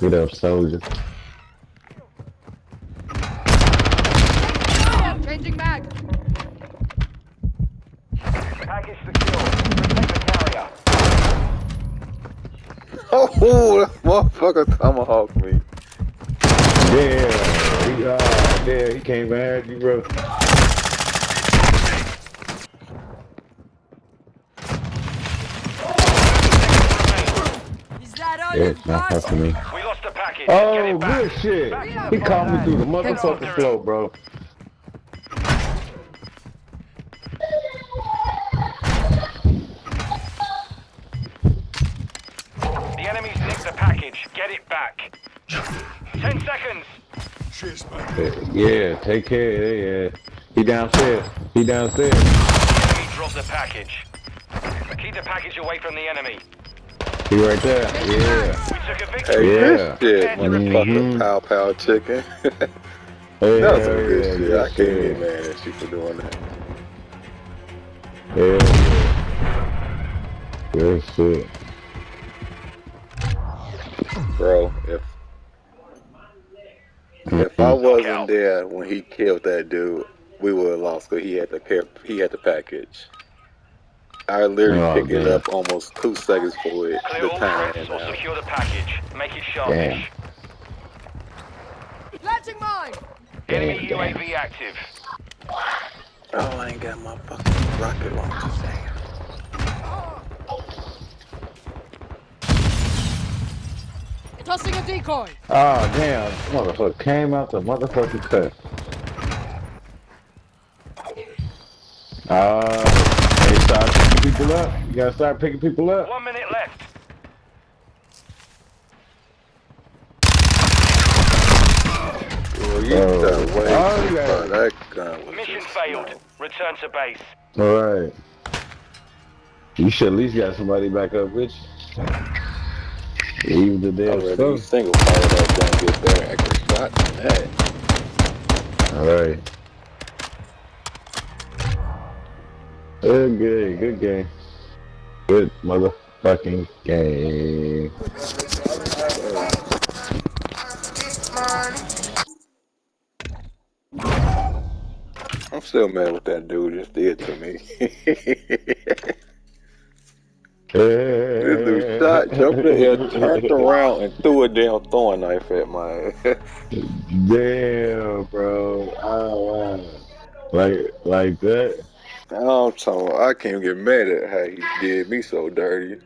Get up, soldier. Changing mag. Package secure. Protect the carrier. Oh, that motherfucker tomahawk me. Yeah, he, uh, yeah, he came back, you bro. Is that all Yeah, you it's not got? me. We lost. Get Oh, it back. good shit. He caught me through the motherfucking flow, bro. The enemy's nicked the package. Get it back. Ten seconds. Yeah, take care. Yeah, he downstairs. He downstairs. The enemy dropped the package. Keep the package away from the enemy. He right there. Yeah. We took a Hey, victory. Yeah. good shit, motherfucker. Mm-hmm. Pow pow chicken. Hey, oh, That was some good yeah, shit. good I can't shit. get mad at you for doing that. Yeah. Good shit. Bro, if mm-hmm. if I wasn't there when he killed that dude, we would have lost because he had the pair, he had the package. I literally Oh, picked it up almost two seconds before it, Clear the all time threats ran or secure the package. Make it sharpish. Damn. Planting mine. Enemy Damn, damn. UAV active. Oh, I ain't got my fucking rocket launcher. Damn. Tossing a decoy. Oh damn, motherfucker came out the motherfucking cut. Uh, hey, start picking people up. You gotta start picking people up. One minute left. Well, you Oh. done way Oh, too yeah. far. That gun was Mission failed. slow. Return to base. All right. You should at least got somebody back up with you. Even the damn Already stuff. single fire that gun get better accurate shot than that. All right. Good game, good game. Good motherfucking game. I'm still mad what that dude just did to me. This dude shot, jumped in turned around, and threw a damn throwing knife at my ass. Damn, bro. Oh, uh, wow. Like, like that. I'm talking, I can't get mad at how he did me so dirty.